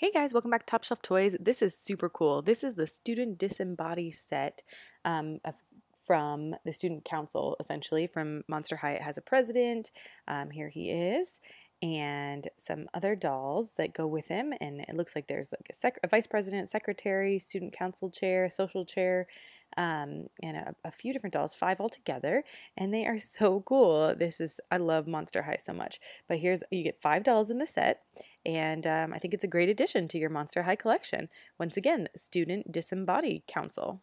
Hey guys, welcome back to Top Shelf Toys. This is super cool. This is the Student Disembody set um, of, from the Student Council, essentially, from Monster High. It has a president. Um, here he is. And some other dolls that go with him. And it looks like there's like a, a vice president, secretary, student council chair, social chair, um, and a, a, few different dolls, five altogether, and they are so cool. This is, I love Monster High so much. But here's, you get five dolls in the set, and um, I think it's a great addition to your Monster High collection. Once again, Student Disembodied Council.